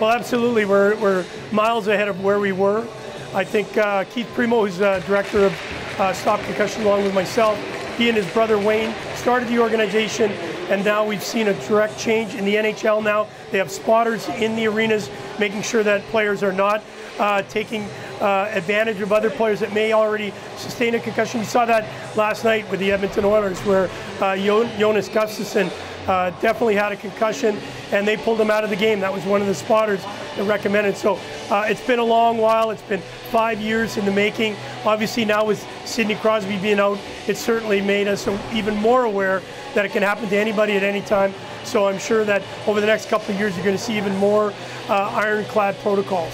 Well, absolutely. We're, we're miles ahead of where we were. I think uh, Keith Primeau, who's director of uh, Stop Concussion, along with myself, he and his brother Wayne started the organization, and now we've seen a direct change in the NHL. Now they have spotters in the arenas, making sure that players are not uh, taking uh, advantage of other players that may already sustain a concussion. We saw that last night with the Edmonton Oilers, where uh, Joonas Gustafsson uh, definitely had a concussion, and they pulled him out of the game. That was one of the spotters that recommended. So uh, it's been a long while. It's been five years in the making. Obviously, now with Sidney Crosby being out, it certainly made us even more aware that it can happen to anybody at any time. So I'm sure that over the next couple of years, you're going to see even more uh, ironclad protocols.